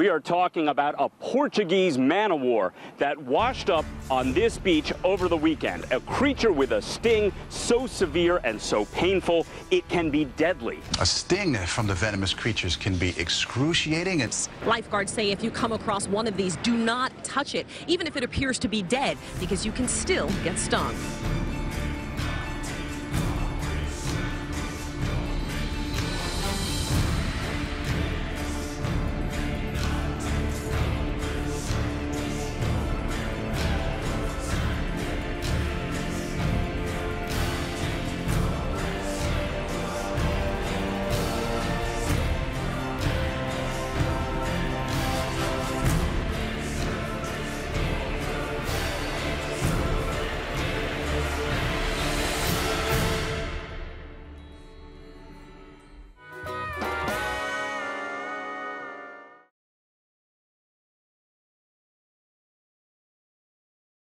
We are talking about a Portuguese man o' war that washed up on this beach over the weekend. A creature with a sting so severe and so painful, it can be deadly. A sting from the venomous creatures can be excruciating. It's Lifeguards say if you come across one of these, do not touch it, even if it appears to be dead, because you can still get stung.